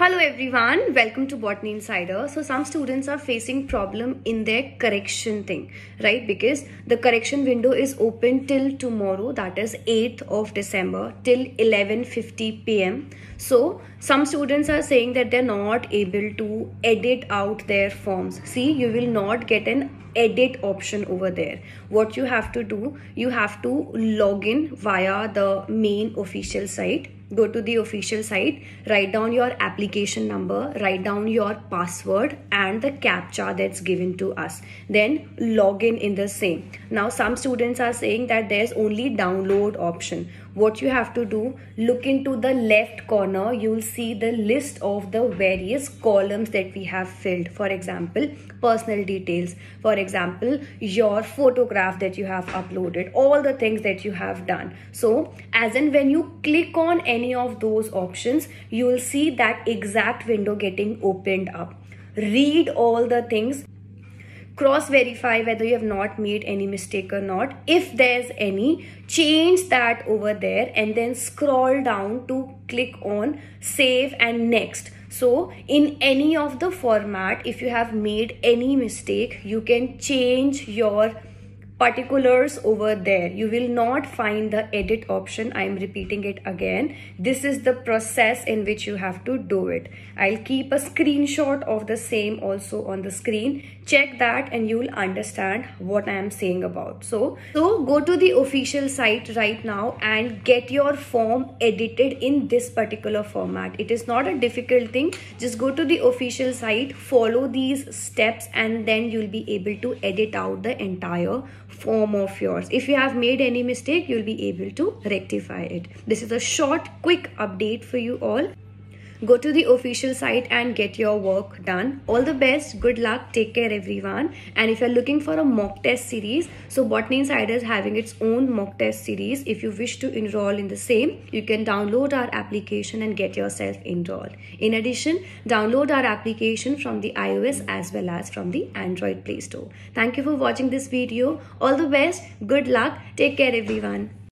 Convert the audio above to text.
Hello everyone, welcome to Botany Insider. So some students are facing problem in their correction thing, right? Because the correction window is open till tomorrow, that is 8th of December till 11:50 p.m. So some students are saying that they're not able to edit out their forms. See, you will not get an edit option over there. What you have to do, you have to log in via the main official site go to the official site write down your application number write down your password and the captcha that's given to us. Then log in in the same. Now some students are saying that there's only download option what you have to do look into the left corner. You'll see the list of the various columns that we have filled. For example personal details. For example your photograph that you have uploaded. All the things that you have done. So as in when you click on any any of those options you will see that exact window getting opened up. Read all the things cross verify whether you have not made any mistake or not. If there's any change that over there and then scroll down to click on save and next. So in any of the format if you have made any mistake you can change your particulars over there. You will not find the edit option. I am repeating it again. This is the process in which you have to do it. I'll keep a screenshot of the same also on the screen. Check that and you will understand what i am saying about. So so go to the official site right now and get your form edited in this particular format. It is not a difficult thing. Just go to the official site follow these steps and then you'll be able to edit out the entire form of yours. If you have made any mistake, you'll be able to rectify it. This is a short, quick update for you all go to the official site and get your work done. All the best. Good luck. Take care everyone. And if you're looking for a mock test series so botany insider is having its own mock test series. If you wish to enroll in the same you can download our application and get yourself enrolled. In addition download our application from the ios as well as from the android play store. Thank you for watching this video. All the best. Good luck. Take care everyone